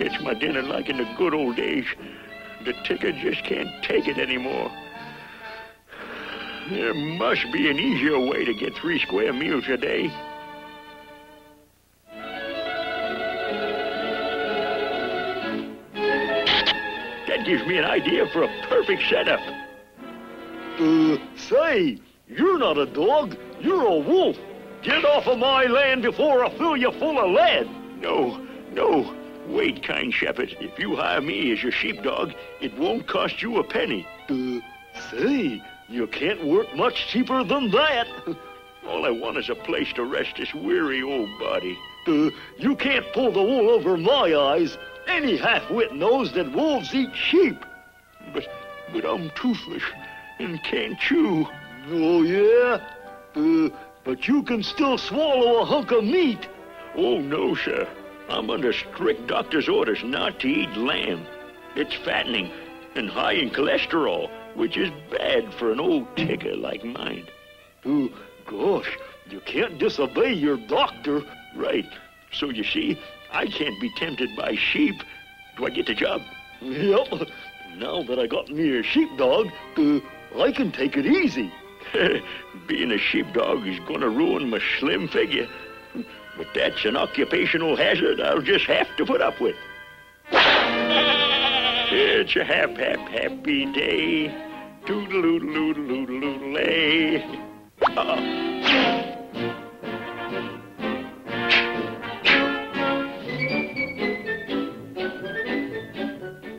catch my dinner like in the good old days. The ticker just can't take it anymore. There must be an easier way to get three square meals a day. That gives me an idea for a perfect setup. Uh, say, you're not a dog, you're a wolf. Get off of my land before I fill you full of lead. No, no. Wait, kind shepherd. If you hire me as your sheepdog, it won't cost you a penny. Uh, say, you can't work much cheaper than that. All I want is a place to rest this weary old body. Uh, you can't pull the wool over my eyes. Any half-wit knows that wolves eat sheep. But, but I'm toothless and can't chew. Oh, yeah? Uh, but you can still swallow a hunk of meat. Oh, no, sir. I'm under strict doctor's orders not to eat lamb. It's fattening and high in cholesterol, which is bad for an old ticker like mine. Oh, gosh, you can't disobey your doctor. Right. So you see, I can't be tempted by sheep. Do I get the job? Yep. Now that I got me a sheepdog, uh, I can take it easy. Being a sheepdog is going to ruin my slim figure. But that's an occupational hazard I'll just have to put up with. It's a hap, hap, happy day. Toodle-oodle-oodle-oodle-oodle-lay. Uh-oh.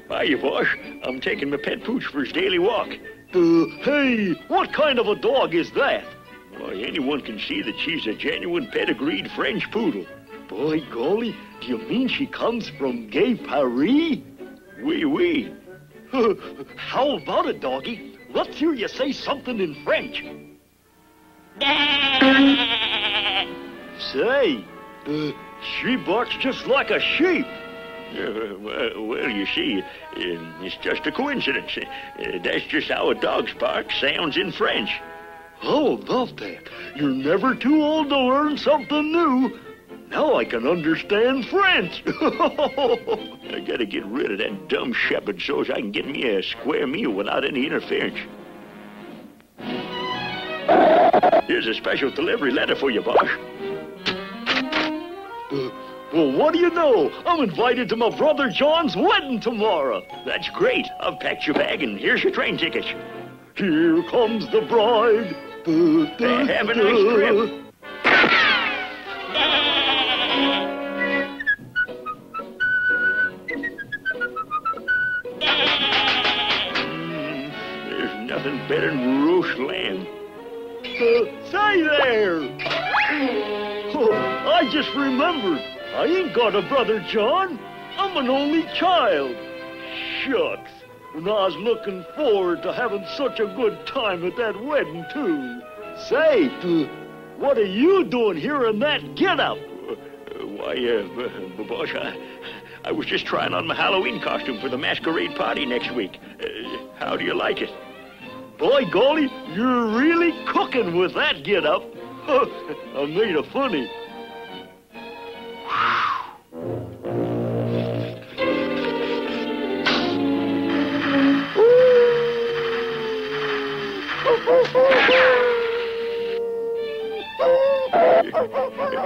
Hiya, boss. I'm taking my pet pooch for his daily walk. Uh, hey, what kind of a dog is that? Why, anyone can see that she's a genuine pedigreed French poodle. Boy, golly, do you mean she comes from Gay Paris? Oui, oui. How about it, doggy? Let's hear you say something in French. say, uh, she barks just like a sheep. Uh, well, well, you see, uh, it's just a coincidence. Uh, that's just how a dog's bark sounds in French. How about that? You're never too old to learn something new. Now I can understand French. I gotta get rid of that dumb shepherd so as I can get me a square meal without any interference. Here's a special delivery letter for you, boss. Uh, well, what do you know? I'm invited to my brother John's wedding tomorrow. That's great. I've packed your bag, and here's your train tickets. Here comes the bride. Have a nice trip. There's nothing better than roast lamb. Uh, say there. Oh, I just remembered. I ain't got a brother John. I'm an only child. Shucks. And I was looking forward to having such a good time at that wedding, too. Say, what are you doing here in that get-up? Uh, why, uh, boss, I, I was just trying on my Halloween costume for the masquerade party next week. Uh, how do you like it? Boy, golly, you're really cooking with that get-up. I made a funny.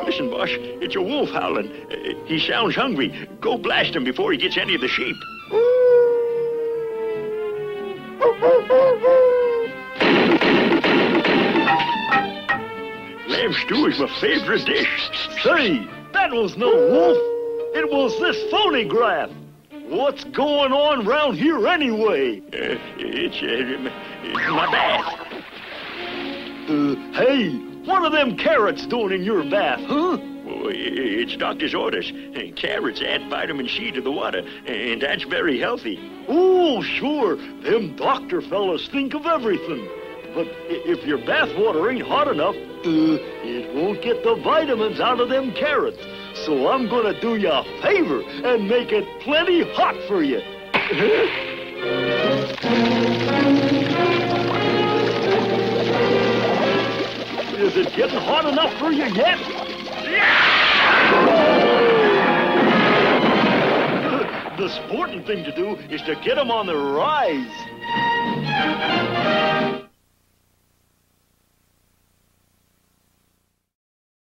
Listen, boss, it's a wolf howling. He sounds hungry. Go blast him before he gets any of the sheep. Lamb stew is my favorite dish. Say, that was no wolf. It was this phonograph. What's going on round here anyway? Uh, it's, uh, it's my bath. Hey, what are them carrots doing in your bath, huh? Oh, it's doctor's orders. Carrots add vitamin C to the water, and that's very healthy. Oh, sure. Them doctor fellas think of everything. But if your bath water ain't hot enough, uh, it won't get the vitamins out of them carrots. So I'm gonna do you a favor and make it plenty hot for you. getting hot enough for you yet? The sporting thing to do is to get them on the rise.